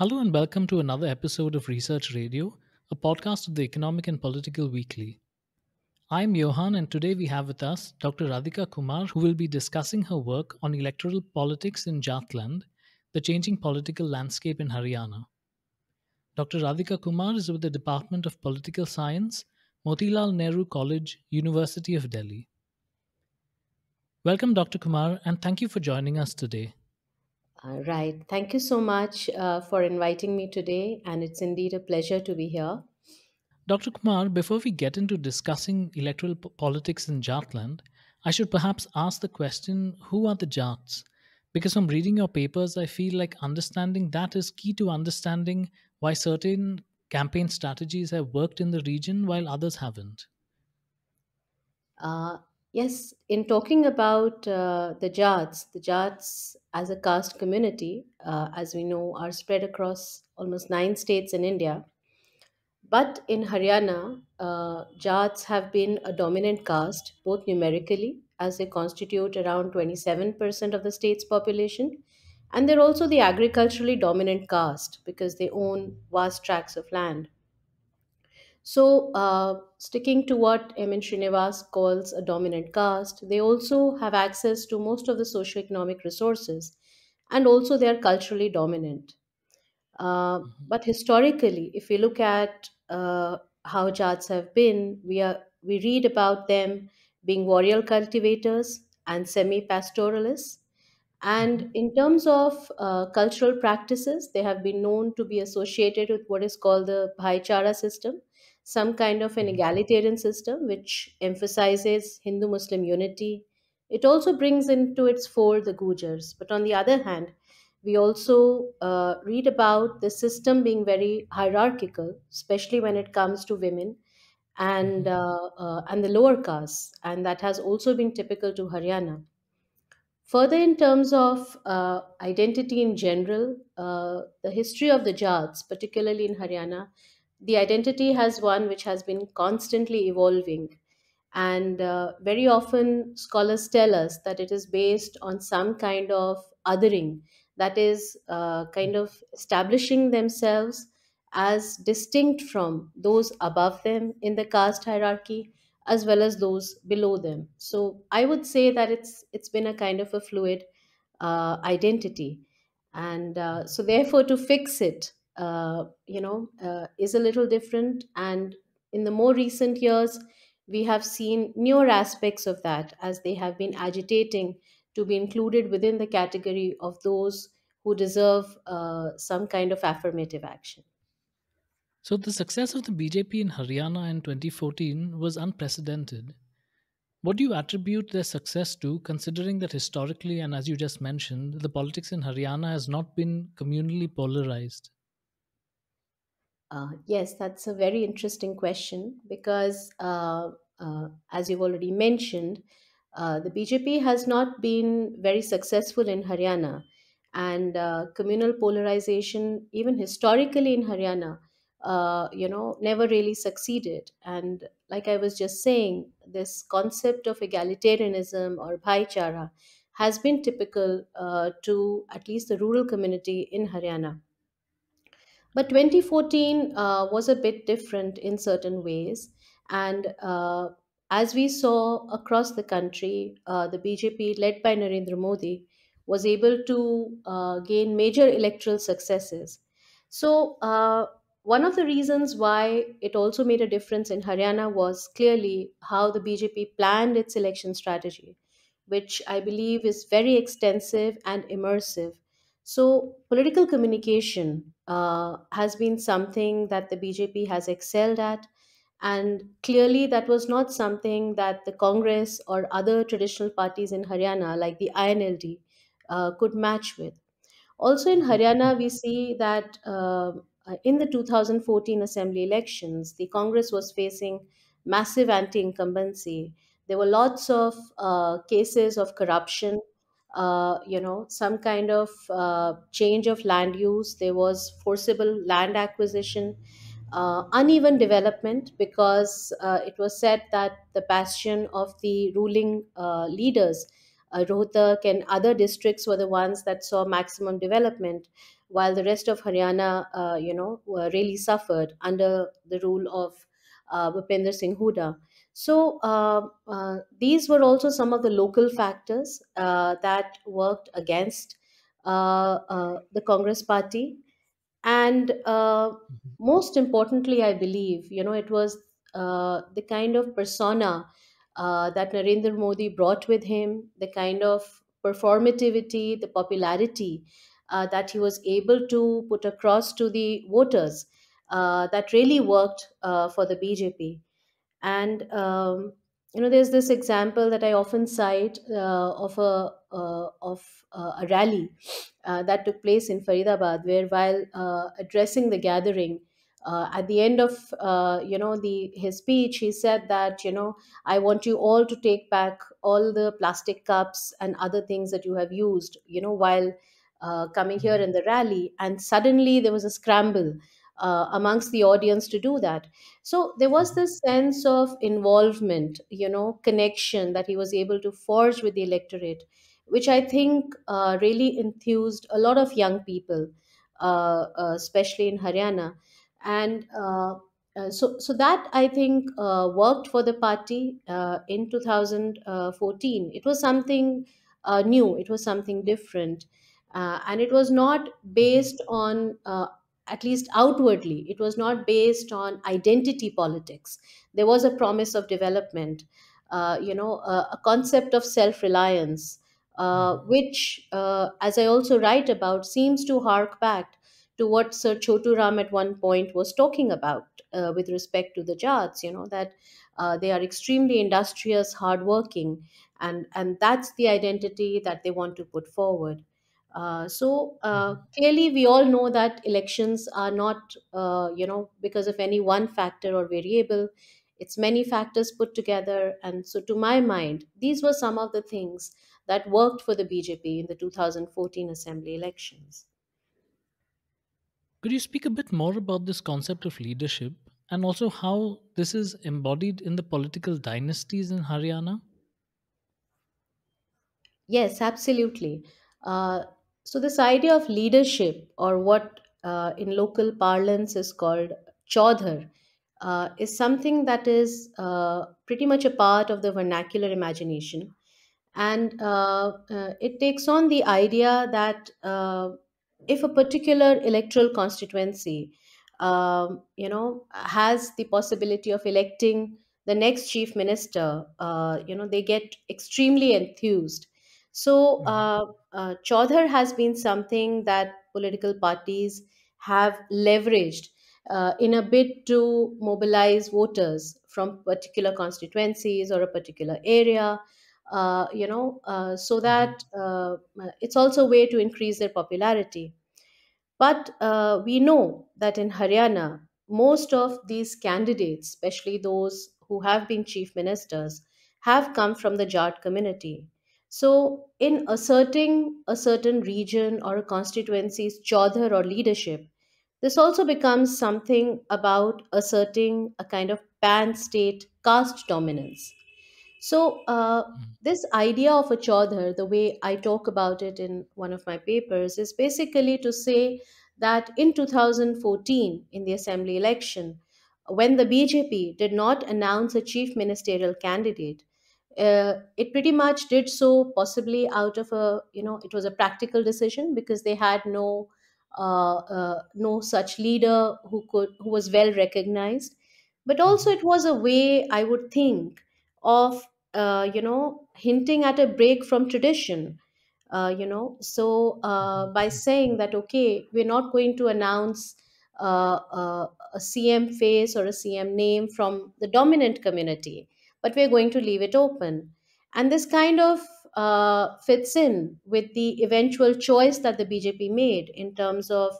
Hello and welcome to another episode of Research Radio, a podcast of the Economic and Political Weekly. I'm Johan, and today we have with us Dr. Radhika Kumar, who will be discussing her work on electoral politics in Jatland, the changing political landscape in Haryana. Dr. Radhika Kumar is with the Department of Political Science, Motilal Nehru College, University of Delhi. Welcome, Dr. Kumar, and thank you for joining us today. Uh, right. Thank you so much uh, for inviting me today, and it's indeed a pleasure to be here. Dr. Kumar, before we get into discussing electoral p- politics in Jatland, I should perhaps ask the question who are the Jats? Because from reading your papers, I feel like understanding that is key to understanding why certain campaign strategies have worked in the region while others haven't. Uh, yes, in talking about uh, the Jats, the Jats as a caste community, uh, as we know, are spread across almost nine states in India. But in Haryana, uh, Jats have been a dominant caste, both numerically, as they constitute around 27% of the state's population, and they're also the agriculturally dominant caste because they own vast tracts of land. So, uh, sticking to what M. N. Srinivas calls a dominant caste, they also have access to most of the socioeconomic resources and also they are culturally dominant. Uh, Mhm, but historically, if we look at uh, how Jats have been, we, are, we read about them being warrior cultivators and semi pastoralists and in terms of uh, cultural practices, they have been known to be associated with what is called the Bhaichara system, some kind of an mhm, egalitarian system which emphasizes Hindu Muslim unity. It also brings into its fold the Gujars. But on the other hand, we also uh, read about the system being very hierarchical, especially when it comes to women and mhm, uh, uh, and the lower castes, and that has also been typical to Haryana. Further, in terms of uh, identity in general, uh, the history of the Jats, particularly in Haryana, the identity has one which has been constantly evolving. And uh, very often, scholars tell us that it is based on some kind of othering, that is, uh, kind of establishing themselves as distinct from those above them in the caste hierarchy as well as those below them so i would say that it's it's been a kind of a fluid uh, identity and uh, so therefore to fix it uh, you know uh, is a little different and in the more recent years we have seen newer aspects of that as they have been agitating to be included within the category of those who deserve uh, some kind of affirmative action So, the success of the BJP in Haryana in 2014 was unprecedented. What do you attribute their success to, considering that historically, and as you just mentioned, the politics in Haryana has not been communally polarized? Uh, yes, that's a very interesting question because, uh, uh, as you've already mentioned, uh, the BJP has not been very successful in Haryana, and uh, communal polarization, even historically in Haryana, uh, you know, never really succeeded. And like I was just saying, this concept of egalitarianism or bhaichara has been typical uh, to at least the rural community in Haryana but 2014 uh, was a bit different in certain ways. And uh, as we saw across the country, uh, the BJP, led by Narendra Modi, was able to uh, gain major electoral successes. So, uh, one of the reasons why it also made a difference in Haryana was clearly how the BJP planned its election strategy, which I believe is very extensive and immersive so, political communication uh, has been something that the BJP has excelled at, and clearly that was not something that the Congress or other traditional parties in Haryana, like the INLD, uh, could match with. Also in Mhm, Haryana, we see that uh, uh, in the 2014 assembly elections, the Congress was facing massive anti incumbency. There were lots of uh, cases of corruption, uh, you know, some kind of uh, change of land use. There was forcible land acquisition, uh, uneven development because uh, it was said that the bastion of the ruling uh, leaders uh, Rohtak and other districts were the ones that saw maximum development. while the rest of Haryana, uh, you know, really suffered under the rule of uh, Bhupender Singh Huda. So uh, uh, these were also some of the local factors uh, that worked against uh, uh, the Congress party and uh, Mhm. most importantly i believe you know it was the kind of persona that narendra modi brought with him the kind of performativity the popularity that he was able to put across to the voters that really worked for the bjp and um, you know there's this example that i often cite uh, of a uh, of uh, a rally uh, that took place in faridabad where while uh, addressing the gathering uh, at the end of uh, you know the his speech he said that you know i want you all to take back all the plastic cups and other things that you have used you know while uh, coming here Mhm. in the rally and suddenly there was a scramble uh, amongst the audience to do that. So there was this sense of involvement you know connection that he was able to forge with the electorate which i think uh, really enthused a lot of young people uh, uh, especially in haryana. And uh, uh, so so that i think worked for the party in 2014 it was something new. It was something different. Uh, and it was not based on uh, at least outwardly, it was not based on identity politics. There was a promise of development, uh, you know, a, a concept of self reliance, uh, Mhm. which, uh, as I also write about, seems to hark back to what Sir Chotu Ram at one point was talking about uh, with respect to the Jats, you know, that uh, they are extremely industrious, hardworking, and, and that's the identity that they want to put forward. Uh, so uh, Mhm. clearly, we all know that elections are not, uh, you know, because of any one factor or variable. It's many factors put together. And so, to my mind, these were some of the things that worked for the BJP in the 2014 assembly elections. Could you speak a bit more about this concept of leadership and also how this is embodied in the political dynasties in Haryana? Yes, absolutely. Uh, so, this idea of leadership, or what uh, in local parlance is called chaudhar, uh, is something that is uh, pretty much a part of the vernacular imagination. And uh, uh, it takes on the idea that uh, if a particular electoral constituency, um, you know, has the possibility of electing the next chief minister, uh, you know, they get extremely enthused so, Mhm. uh, uh, Chaudhar has been something that political parties have leveraged uh, in a bid to mobilize voters from particular constituencies or a particular area, uh, you know, uh, so Mhm. that uh, it's also a way to increase their popularity. But uh, we know that in Haryana, most of these candidates, especially those who have been chief ministers, have come from the Jat community. So, in asserting a certain region or a constituency's chaudhar or leadership, this also becomes something about asserting a kind of pan state caste dominance. So, uh, Mhm. this idea of a chaudhar, the way I talk about it in one of my papers, is basically to say that in 2014, in the assembly election, when the BJP did not announce a chief ministerial candidate, uh, it pretty much did so possibly out of a you know it was a practical decision because they had no uh, uh, no such leader who could who was well recognized but also Mhm. it was a way i would think of uh, you know hinting at a break from tradition uh, you know so uh, Mhm. by saying that okay we're not going to announce uh, uh, a cm face or a cm name from the dominant community but we're going to leave it open and this kind of uh, fits in with the eventual choice that the bjp made in terms of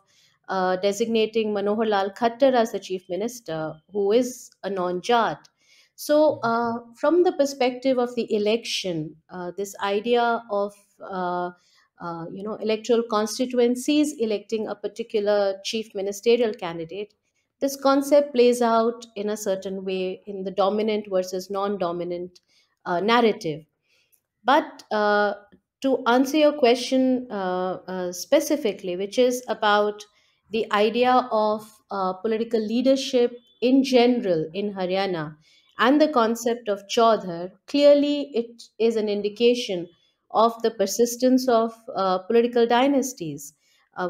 uh, designating manohar lal khattar as the chief minister who is a non-jat so, Mhm. uh, from the perspective of the election, uh, this idea of uh, uh, you know electoral constituencies electing a particular chief ministerial candidate, this concept plays out in a certain way in the dominant versus non-dominant uh, narrative. But uh, to answer your question uh, uh, specifically, which is about the idea of uh, political leadership in general in Haryana and the concept of Chaudhar, clearly it is an indication of the persistence of uh, political dynasties,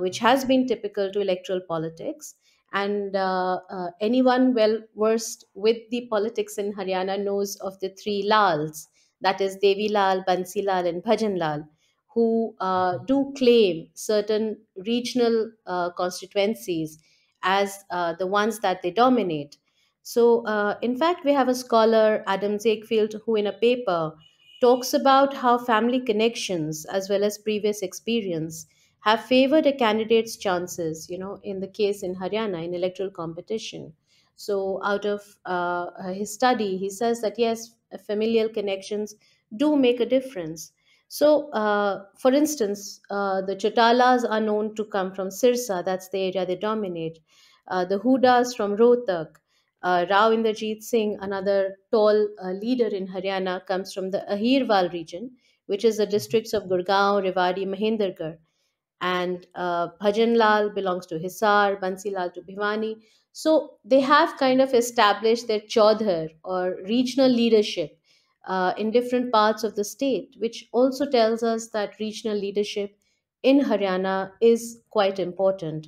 which has been typical to electoral politics. And uh, uh, anyone well versed with the politics in Haryana knows of the three Lals that is Devi Lal, Bansi Lal, and Bhajan Lal, who uh, do claim certain regional uh, constituencies as uh, the ones that they dominate. So, uh, in fact, we have a scholar, Adam Ziegfeld, who in a paper talks about how family connections as well as previous experience have favored a candidate's chances, you know, in the case in Haryana in electoral competition. So, out of uh, his study, he says that yes, familial connections do make a difference. So, uh, for instance, uh, the Chautalas are known to come from Sirsa, that's the area they dominate. Uh, the Hudas from Rohtak. Uh, Rao Inderjeet Singh, another tall uh, leader in Haryana, comes from the Ahirwal region, which is the districts of Gurgaon, Rewari, Mahendragarh and uh, Bhajan Lal belongs to Hisar, Bansi Lal to Bhiwani. So they have kind of established their chaudhar or regional leadership uh, in different parts of the state, which also tells us that regional leadership in Haryana is quite important,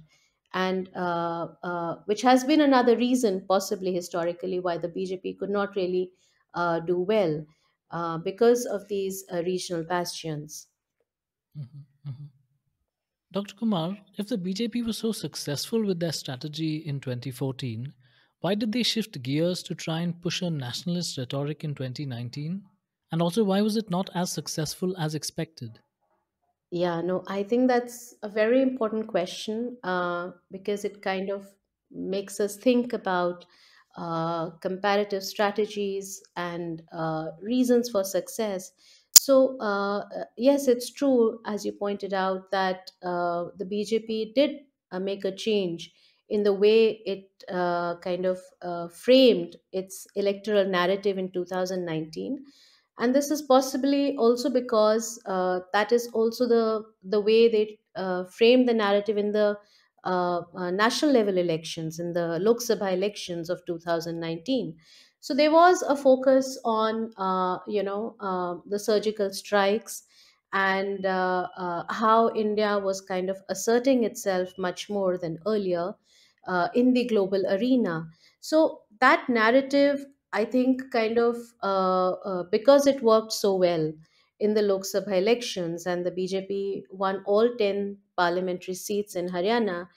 and uh, uh, which has been another reason, possibly historically, why the BJP could not really uh, do well uh, because of these uh, regional bastions. Mhm, mhm. Dr. Kumar, if the BJP was so successful with their strategy in 2014, why did they shift gears to try and push a nationalist rhetoric in 2019? And also, why was it not as successful as expected? Yeah, no, I think that's a very important question uh, because it kind of makes us think about uh, comparative strategies and uh, reasons for success. So, uh, yes, it's true, as you pointed out, that uh, the BJP did uh, make a change in the way it uh, kind of uh, framed its electoral narrative in 2019 and this is possibly also because uh, that is also the the way they uh, framed the narrative in the uh, uh, national level elections in the Lok Sabha elections of 2019. So there was a focus on uh, you know uh, the surgical strikes and uh, uh, how India was kind of asserting itself much more than earlier uh, in the global arena. So that narrative I think kind of uh, uh, because it worked so well in the Lok Sabha elections and the BJP won all 10 parliamentary seats in Haryana,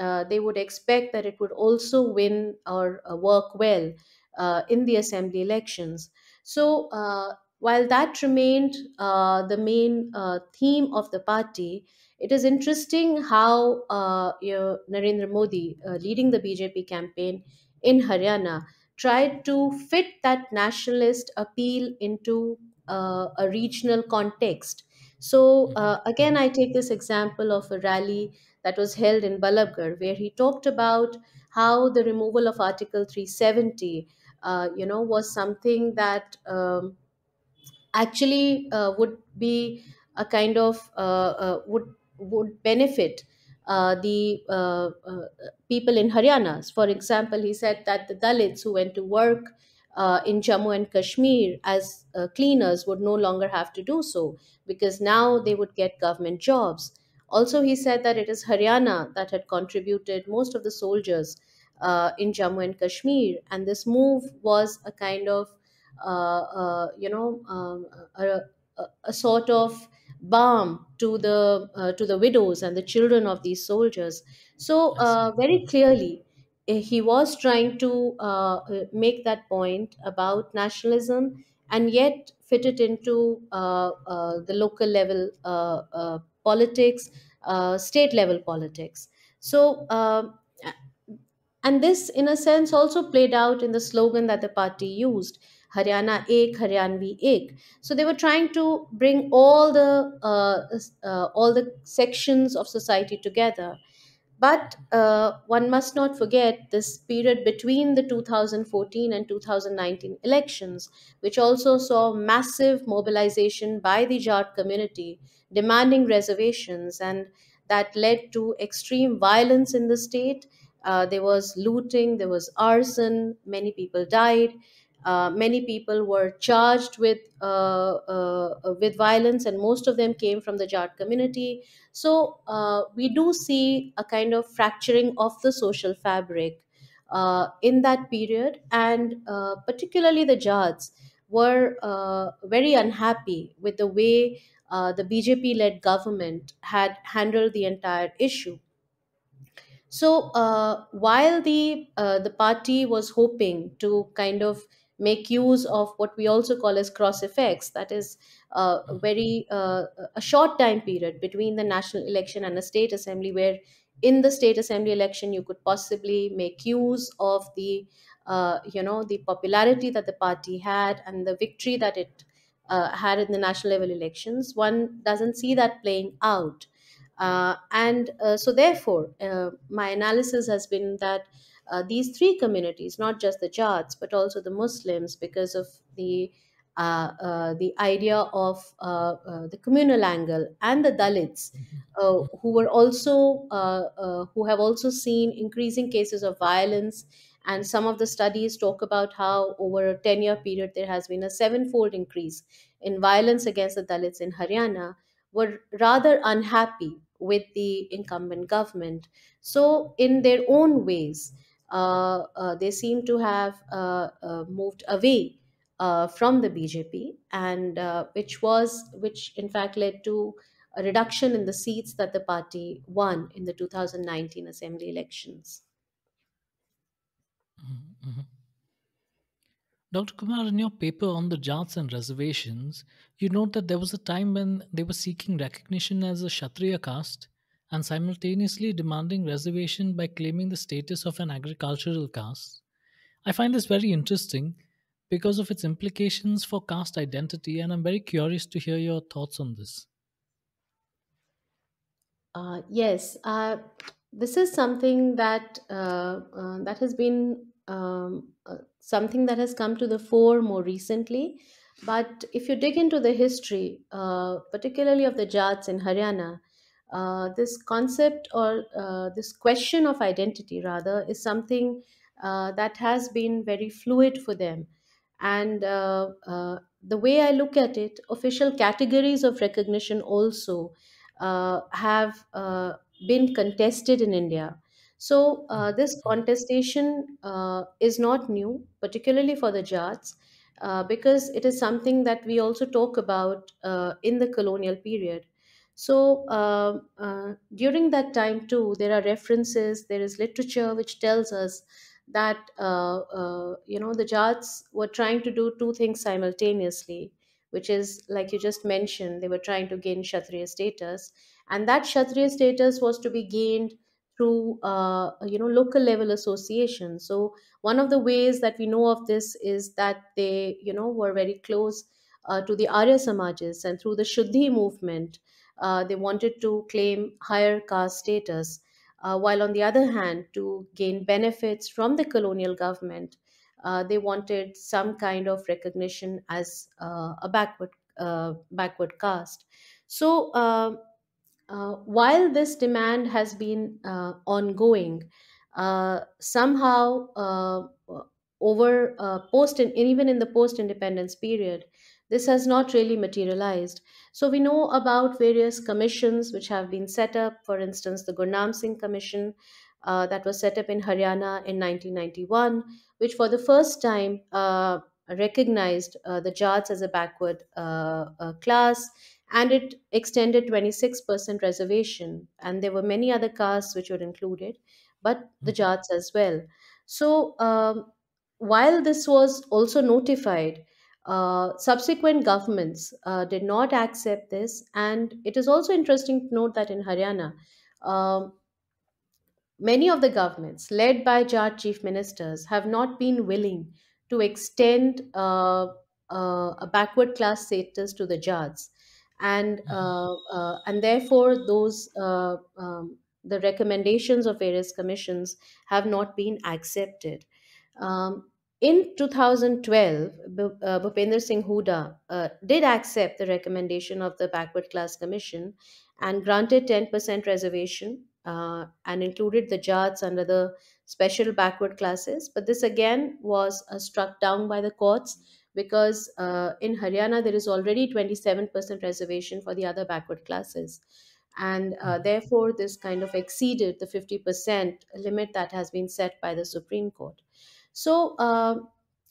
uh, they would expect that it would also win or uh, work well uh, in the assembly elections. So uh, while that remained uh, the main uh, theme of the party, it is interesting how uh, you know, Narendra Modi, uh, leading the BJP campaign in Haryana, tried to fit that nationalist appeal into uh, a regional context. So, Mhm, uh, again, I take this example of a rally that was held in Ballabgarh, where he talked about how the removal of Article 370, uh, you know, was something that um, actually uh, would be a kind of uh, uh, would would benefit the people in Haryana. For example, he said that the Dalits who went to work uh, in Jammu and Kashmir as uh, cleaners would no longer have to do so because now they would get government jobs. Also, he said that it is Haryana that had contributed most of the soldiers uh, in Jammu and Kashmir, and this move was a kind of uh, uh, you know, um, a, a, a sort of balm to the uh, to the widows and the children of these soldiers. So uh, very clearly, eh, he was trying to make that point about nationalism and yet fit it into uh, uh, the local level uh, politics, uh, state level politics. So. And this, in a sense, also played out in the slogan that the party used Haryana Ek, Haryanvi Ek. So they were trying to bring all the uh, uh, all the sections of society together But uh, one must not forget this period between the 2014 and 2019 elections, which also saw massive mobilization by the Jat community demanding reservations, and that led to extreme violence in the state. Uh, there was looting, there was arson, many people died. Uh, many people were charged with uh, uh, uh, with violence, and most of them came from the Jat community. So we do see a kind of fracturing of the social fabric in that period, and particularly the Jats were very unhappy with the way uh, the BJP-led government had handled the entire issue. So uh, while the uh, the party was hoping to kind of make use of what we also call as cross effects, that is uh, a very uh, a short time period between the national election and a state assembly, where in the state assembly election you could possibly make use of the uh, you know the popularity that the party had and the victory that it uh, had in the national level elections. One doesn't see that playing out uh, and uh, so, therefore, uh, my analysis has been that uh, these three communities, not just the Jats, but also the Muslims, because of the uh, uh, the idea of the communal angle, and the Dalits, uh, who were also uh, uh, who have also seen increasing cases of violence. And some of the studies talk about how over a 10 year period there has been a sevenfold increase in violence against the Dalits in Haryana were rather unhappy with the incumbent government. So, in their own ways, uh, uh, they seem to have uh, uh, moved away uh, from the BJP, and uh, which was which in fact led to a reduction in the seats that the party won in the 2019 assembly elections. Mhm, mhm. Dr. Kumar, in your paper on the Jats and reservations, you note that there was a time when they were seeking recognition as a Kshatriya caste and simultaneously demanding reservation by claiming the status of an agricultural caste. I find this very interesting because of its implications for caste identity, and I'm very curious to hear your thoughts on this. Uh, yes, uh, this is something that uh, uh, that has been um, uh, something that has come to the fore more recently. But if you dig into the history, uh, particularly of the Jats in Haryana, uh, this concept or uh, this question of identity, rather, is something uh, that has been very fluid for them. And uh, uh, the way I look at it, official categories of recognition also have been contested in India. So, uh, this contestation uh, is not new, particularly for the Jats, uh, because it is something that we also talk about uh, in the colonial period. So, uh, uh, during that time, too, there are references, there is literature which tells us that, uh, uh, you know, the Jats were trying to do two things simultaneously, which is, like you just mentioned, they were trying to gain Kshatriya status and that kshatriya status was to be gained through uh, you know local level associations so one of the ways that we know of this is that they you know were very close uh, to the arya samajas and through the shuddhi movement uh, they wanted to claim higher caste status uh, while on the other hand to gain benefits from the colonial government uh, they wanted some kind of recognition as uh, a backward backward caste. So um uh, while this demand has been uh, ongoing, uh, somehow uh, over uh, post and even in the post independence period, this has not really materialized. So we know about various commissions which have been set up. For instance, the Gurnam Singh Commission that was set up in Haryana in 1991, which for the first time recognized the Jats as a backward class and it extended 26% reservation. And there were many other castes which were included but the jats as well. So um, while this was also notified uh, subsequent governments uh, did not accept this. And it is also interesting to note that in haryana um, Many of the governments, led by Jat chief ministers, have not been willing to extend uh, uh, a backward class status to the Jats, and mhm, uh, uh, and therefore those uh, um, the recommendations of various commissions have not been accepted. Um, in 2012, Bu- uh, Bhupender Singh Huda uh, did accept the recommendation of the Backward Class Commission and granted 10% reservation uh, and included the Jats under the special backward classes. But this again was uh, struck down by the courts because uh, in Haryana there is already 27% reservation for the other backward classes. And uh, Mhm. therefore, this kind of exceeded the 50% limit that has been set by the Supreme Court. So, uh,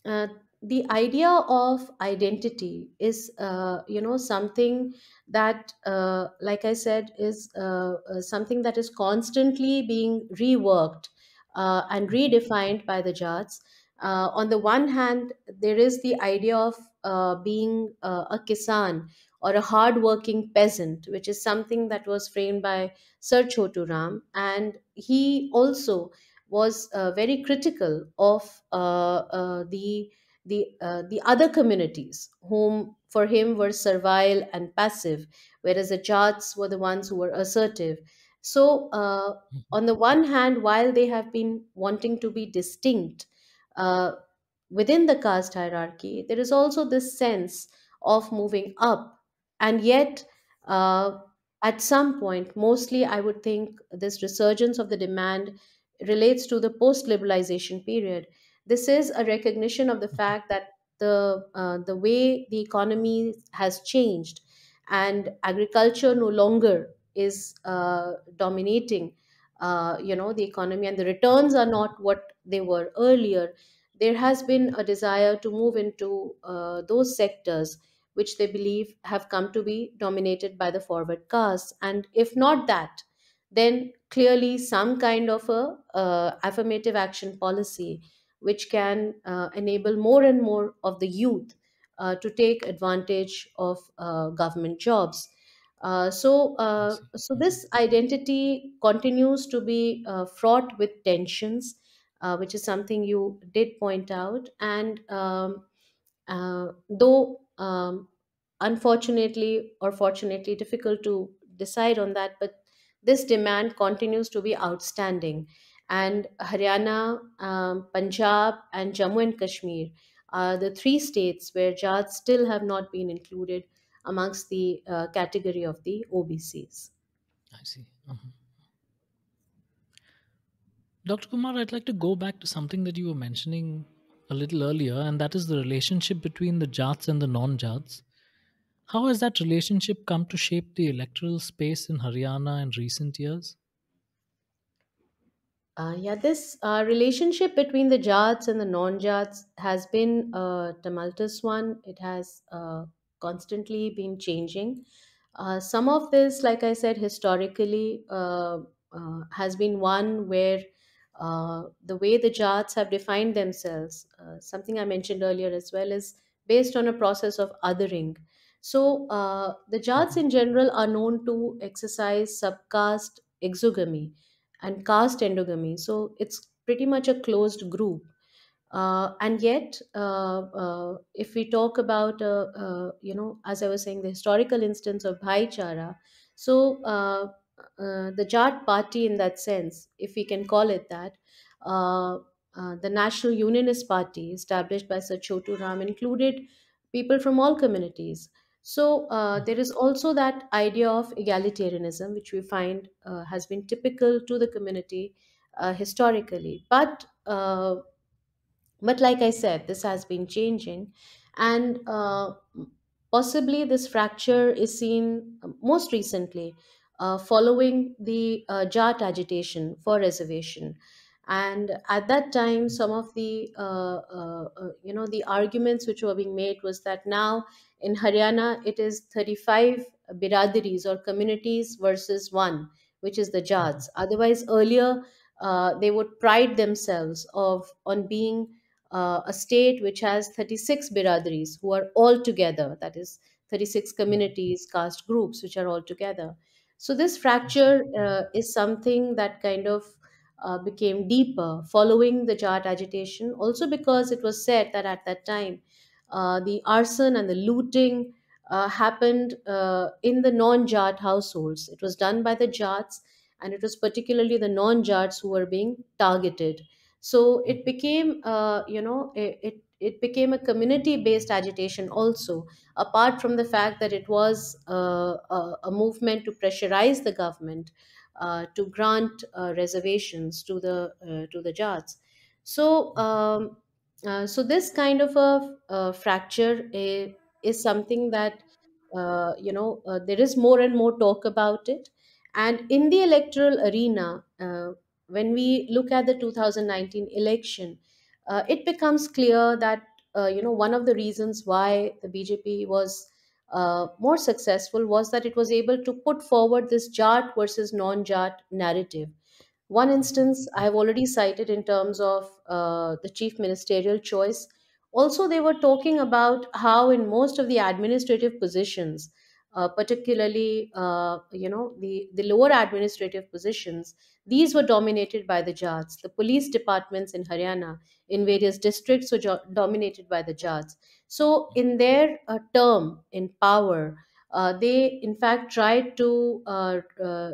uh, the idea of identity is, uh, you know, something that, uh, like I said, is uh, uh, something that is constantly being reworked uh, and redefined by the Jats. Uh, on the one hand, there is the idea of uh, being uh, a kisan or a hardworking peasant, which is something that was framed by Sir Chotu Ram, and he also was uh, very critical of uh, uh, the the uh, the other communities whom for him were servile and passive whereas the jats were the ones who were assertive so uh, Mhm. on the one hand while they have been wanting to be distinct uh, within the caste hierarchy there is also this sense of moving up and yet uh, at some point mostly i would think this resurgence of the demand relates to the post liberalization period. This is a recognition of the Mhm. fact that the, uh, the way the economy has changed and agriculture no longer is uh, dominating uh, you know the economy and the returns are not what they were earlier. There has been a desire to move into uh, those sectors which they believe have come to be dominated by the forward caste. And if not that then clearly some kind of a uh, affirmative action policy which can uh, enable more and more of the youth uh, to take advantage of uh, government jobs uh, so uh, so this identity continues to be uh, fraught with tensions uh, which is something you did point out. And um, uh, though um, unfortunately or fortunately difficult to decide on that but this demand continues to be outstanding. And haryana um, punjab and jammu and kashmir are the three states where jats still have not been included amongst the uh, category of the obcs I see. Mhm. Dr. Kumar, I'd like to go back to something that you were mentioning a little earlier, and that is the relationship between the Jats and the non Jats. How has that relationship come to shape the electoral space in Haryana in recent years? Uh, yeah, this uh, relationship between the Jats and the non-Jats has been a tumultuous one. It has uh, constantly been changing. Uh, some of this, like I said, historically uh, uh, has been one where uh, the way the Jats have defined themselves, uh, something I mentioned earlier as well, is based on a process of othering. So uh, the Jats in general are known to exercise subcaste exogamy and caste endogamy. So it's pretty much a closed group. Uh, and yet, uh, uh, if we talk about, uh, you know, as I was saying, the historical instance of Bhaichara, so the Jat party, in that sense, if we can call it that, the National Unionist Party, established by Sir Chotu Ram, included people from all communities. So uh, there is also that idea of egalitarianism, which we find uh, has been typical to the community uh, historically. But but like I said, this has been changing, and uh, possibly this fracture is seen uh, most recently uh, following the uh, Jat agitation for reservation. And at that time, some of the uh, uh, uh, you know the arguments which were being made was that now in Haryana it is 35 biradaris or communities versus one, which is the. Jats. Otherwise, earlier uh, they would pride themselves of on being uh, a state which has 36 biradaris who are all together, that is, 36 Mhm. communities, caste groups which are all together. So, this fracture Mhm. uh, is something that kind of uh, became deeper following the Jat agitation, also because it was said that at that time uh, the arson and the looting uh, happened uh, in the non Jat households. It was done by the Jats, and it was particularly the non-Jats who were being targeted. So it became, uh, you know, it, it it became a community-based agitation also, apart from the fact that it was uh, a, a movement to pressurize the government uh, to grant uh, reservations to the uh, to the Jats. So, um, uh, so this kind of a, uh fracture is, is something that you know there is more and more talk about it, and in the electoral arena, when we look at the 2019 election, uh, it becomes clear that uh, you know one of the reasons why the BJP was uh, more successful was that it was able to put forward this Jat versus non-Jat narrative one instance I have already cited in terms of uh, the chief ministerial choice. Also, they were talking about how in most of the administrative positions, uh, particularly uh, you know the the lower administrative positions, these were dominated by the Jats. The police departments in Haryana, in various districts, were jo- dominated by the Jats. So, in their uh, term in power, uh, they in fact tried to uh, uh,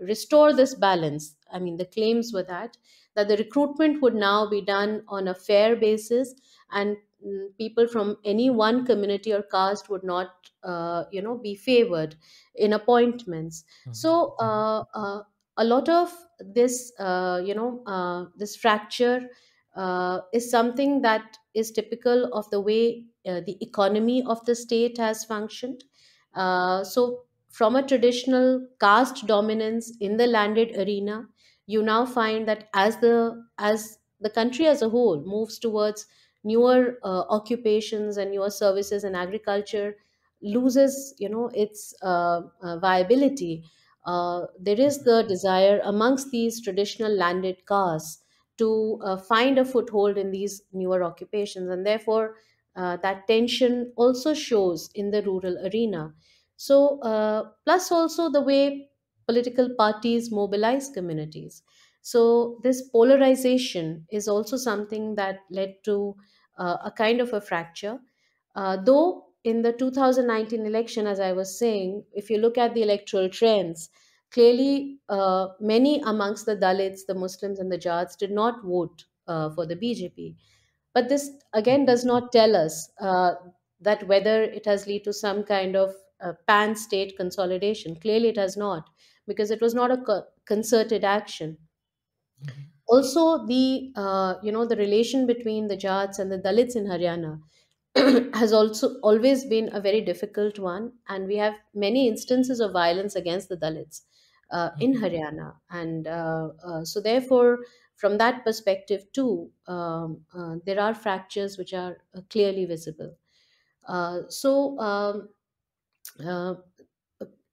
restore this balance. I mean, the claims were that that the recruitment would now be done on a fair basis, and mm, people from any one community or caste would not, uh, you know, be favored in appointments. So, uh, uh, a lot of this, uh, you know, uh, this fracture uh, is something that is typical of the way uh, the economy of the state has functioned. Uh, so from a traditional caste dominance in the landed arena you now find that as the as the country as a whole moves towards newer uh, occupations and newer services and agriculture loses you know its viability uh, there is the desire amongst these traditional landed castes to uh, find a foothold in these newer occupations and therefore uh, that tension also shows in the rural arena so, uh, plus also the way political parties mobilize communities. So, this polarization is also something that led to uh, a kind of a fracture. Though in the 2019 election, as I was saying, if you look at the electoral trends, clearly uh, many amongst the Dalits, the Muslims, and the Jats did not vote uh, for the BJP. But this again does not tell us uh, that whether it has led to some kind of uh, pan state consolidation. Clearly, it has not, because it was not a co- concerted action. Also, the uh, you know the relation between the Jats and the Dalits in Haryana has also always been a very difficult one, and we have many instances of violence against the Dalits uh, in Haryana, and uh, uh, so therefore, from that perspective too, um, uh, there are fractures which are uh, clearly visible. Uh, so. Um, uh,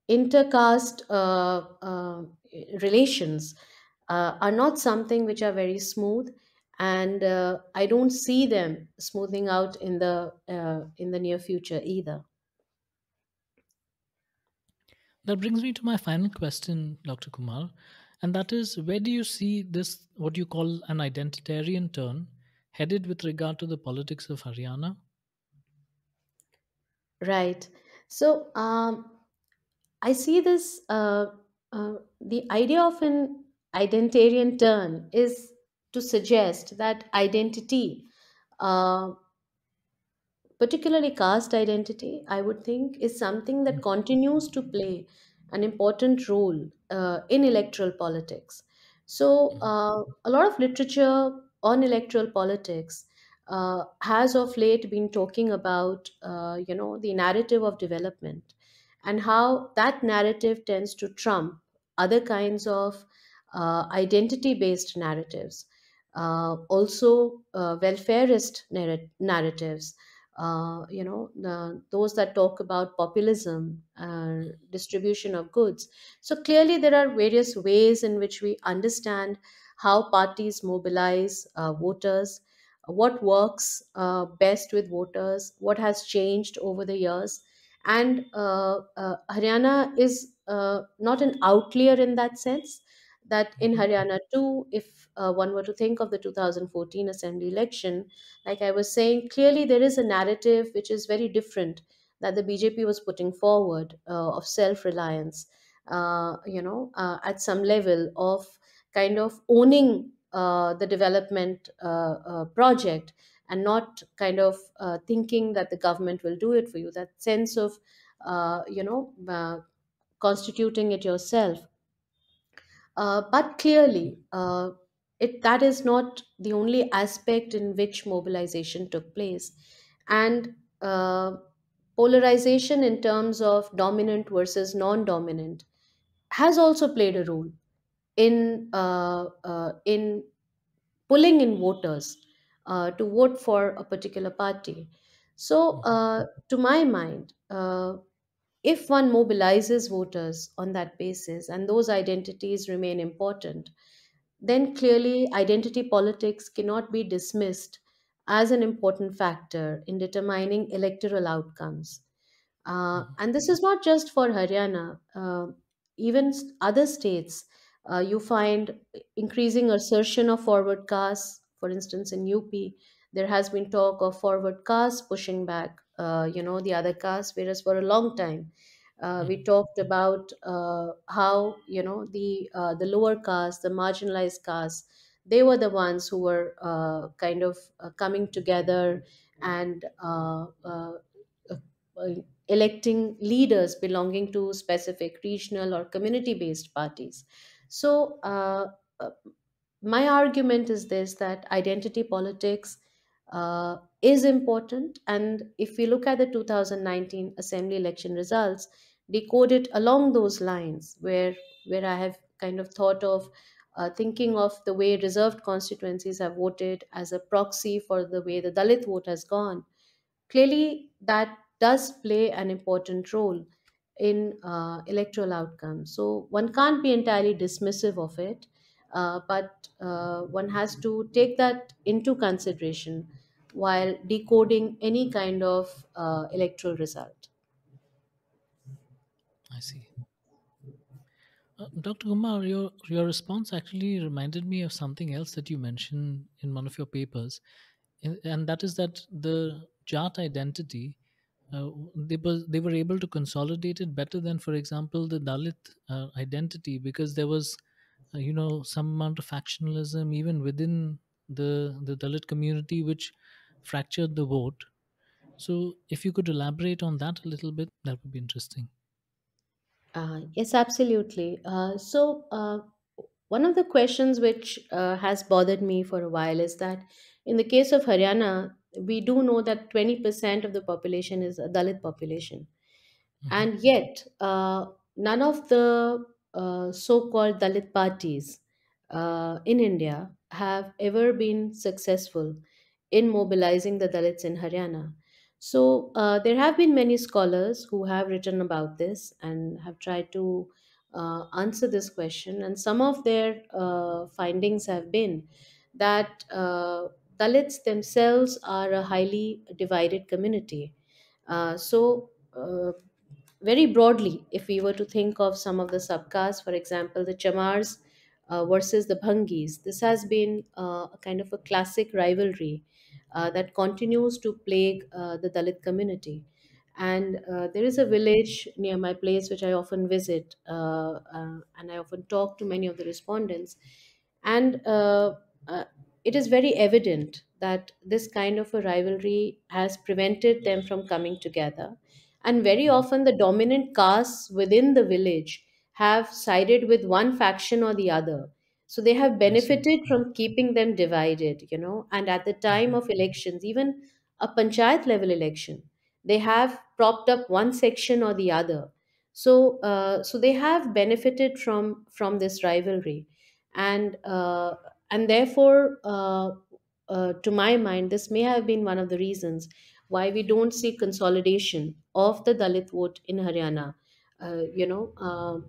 intercaste uh, uh, relations uh, are not something which are very smooth and uh, i don't see them smoothing out in the uh, in the near future either That brings me to my final question, Dr. Kumar, and that is where do you see this, what you call an identitarian turn, headed with regard to the politics of Haryana? right so um, i see this uh, uh, the idea of an identitarian turn is to suggest that identity uh, particularly caste identity, I would think, is something that continues to play an important role uh, in electoral politics. So, uh, a lot of literature on electoral politics uh, has of late been talking about, uh, you know, the narrative of development and how that narrative tends to trump other kinds of uh, identity-based narratives. Uh, also, uh, welfarist narrat- narratives uh, you know, the, those that talk about populism, uh, distribution of goods. So clearly, there are various ways in which we understand how parties mobilize uh, voters, what works uh, best with voters, what has changed over the years. And uh, uh, Haryana is uh, not an outlier in that sense. That in Haryana too, if uh, one were to think of the 2014 assembly election, like I was saying, clearly there is a narrative which is very different that the BJP was putting forward uh, of self reliance. uh, you know, uh, at some level of kind of owning uh, the development uh, uh, project and not kind of uh, thinking that the government will do it for you. That sense of, uh, you know, uh, constituting it yourself uh, but clearly, uh, it, that is not the only aspect in which mobilization took place. And uh, polarization in terms of dominant versus non dominant has also played a role in, uh, uh, in pulling in voters uh, to vote for a particular party. So, Mhm. uh, to my mind, uh, if one mobilizes voters on that basis and those identities remain important, then clearly identity politics cannot be dismissed as an important factor in determining electoral outcomes. Uh, Mhm. and this is not just for Haryana, uh, even other states. Uh, you find increasing assertion of forward castes. For instance, in UP, there has been talk of forward castes pushing back, uh, you know, the other castes, whereas for a long time, uh, we Mhm. talked about uh, how you know the uh, the lower castes, the marginalized castes, they were the ones who were uh, kind of uh, coming together and uh, uh, uh, electing leaders belonging to specific regional or community based parties. So, my argument is this that identity politics uh, is important. And if we look at the 2019 Assembly election results, decoded along those lines, where, where I have kind of thought of uh, thinking of the way reserved constituencies have voted as a proxy for the way the Dalit vote has gone Clearly, that does play an important role in uh, electoral outcomes. So one can't be entirely dismissive of it, uh, but uh, one has to take that into consideration while decoding any kind of uh, electoral result. I see. Uh, Dr. Kumar, your your response actually reminded me of something else that you mentioned in one of your papers, and that is that the Jat identity uh, they were they were able to consolidate it better than, for example, the Dalit uh, identity because there was, uh, you know, some amount of factionalism even within the the Dalit community, which fractured the vote. So, if you could elaborate on that a little bit, that would be interesting. Uh, yes, absolutely. Uh, so, uh, one of the questions which uh, has bothered me for a while is that in the case of Haryana, we do know that 20% of the population is a Dalit population. hmm And yet, uh, none of the uh, so called Dalit parties uh, in India have ever been successful in mobilizing the Dalits in Haryana. So, uh, there have been many scholars who have written about this and have tried to uh, answer this question. And some of their uh, findings have been that uh, Dalits themselves are a highly divided community. Uh, so, uh, very broadly, if we were to think of some of the subcastes, for example, the Chamars versus the Bhangis, this has been a kind of a classic rivalry uh, that continues to plague uh, the Dalit community. And uh, there is a village near my place which I often visit, uh, uh, and I often talk to many of the respondents. And uh, uh, it is very evident that this kind of a rivalry has prevented them from coming together and very often, the dominant castes within the village have sided with one faction or the other. So they have benefited from keeping them divided, you know. And at the time hmm of elections, even a panchayat level election, they have propped up one section or the other. So, uh, so they have benefited from from this rivalry, and uh, and therefore, uh, uh, to my mind, this may have been one of the reasons why we don't see consolidation of the Dalit vote in Haryana. Uh, you know, uh,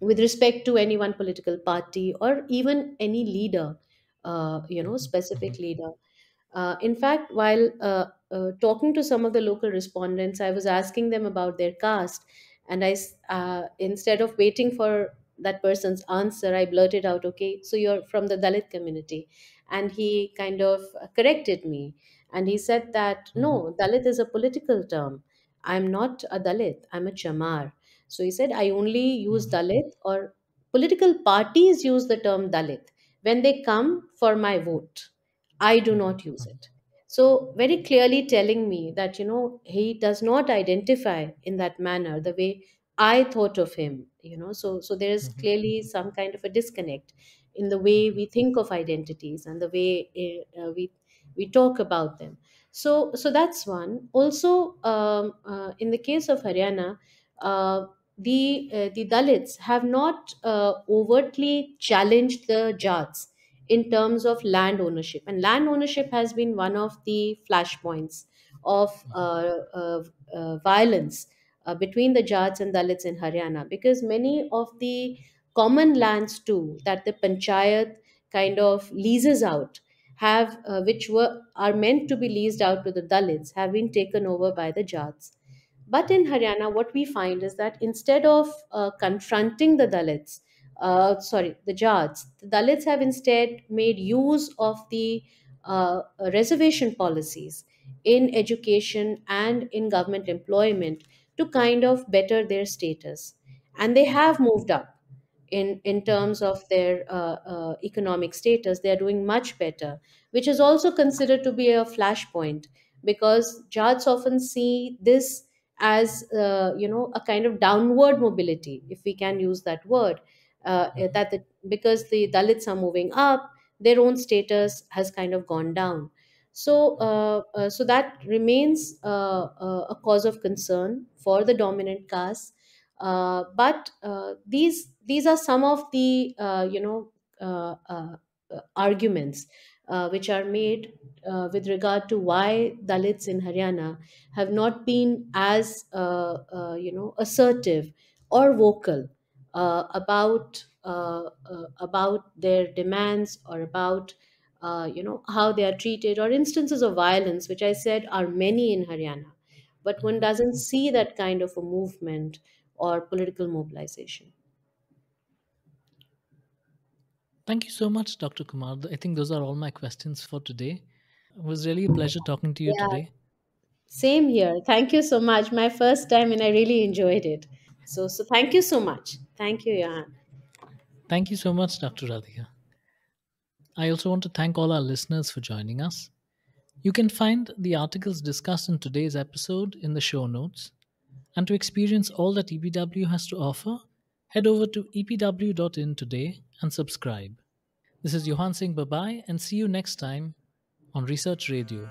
with respect to any one political party or even any leader, uh, you know, specific hmm leader. Uh, in fact, while uh, uh, talking to some of the local respondents, I was asking them about their caste, and I, s- uh, instead of waiting for that person's answer, I blurted out, "Okay, so you're from the Dalit community," and he kind of corrected me, and he said that no, Dalit is a political term. I'm not a Dalit. I'm a Chamar. So he said, I only use Mhm. Dalit or political parties use the term Dalit when they come for my vote. I do Mhm. not use it. So, very clearly telling me that, you know, he does not identify in that manner the way I thought of him, you know. So, so there's Mhm. clearly some kind of a disconnect in the way we think of identities and the way uh, uh, we we talk about them. So, so that's one. Also, um, uh, in the case of Haryana, uh, the uh, the Dalits have not uh, overtly challenged the Jats in terms of land ownership, and land ownership has been one of the flashpoints of uh, uh, violence between the Jats and Dalits in Haryana, because many of the common lands too that the panchayat kind of leases out have uh, which were are meant to be leased out to the dalits have been taken over by the jats but in Haryana, what we find is that instead of uh, confronting the Dalits, uh, sorry, the Jats, the Dalits have instead made use of the uh, reservation policies in education and in government employment to kind of better their status. And they have moved up in in terms of their uh, uh, economic status they are doing much better which is also considered to be a flashpoint because Jats often see this as uh, you know a kind of downward mobility if we can use that word uh, Mhm. that the, because the dalits are moving up their own status has kind of gone down. So uh, uh, so that remains uh, uh, a cause of concern for the dominant caste. Uh, but uh, these these are some of the uh, you know uh, uh, uh, arguments uh, which are made uh, with regard to why Dalits in Haryana have not been as uh, uh, you know assertive or vocal uh, about uh, about their demands or about you know how they are treated or instances of violence, which I said are many in Haryana, but one doesn't see that kind of a movement or political mobilization. Thank you so much, Dr. Kumar. I think those are all my questions for today. It was really a pleasure talking to you Yeah, today. same here. Thank you so much. My first time, and I really enjoyed it. So, so thank you so much. Thank you, Johan. Thank you so much, Dr. Radhika. I also want to thank all our listeners for joining us. You can find the articles discussed in today's episode in the show notes. And to experience all that EPW has to offer, head over to epw.in today and subscribe. This is Johan Singh Babai, and see you next time on Research Radio.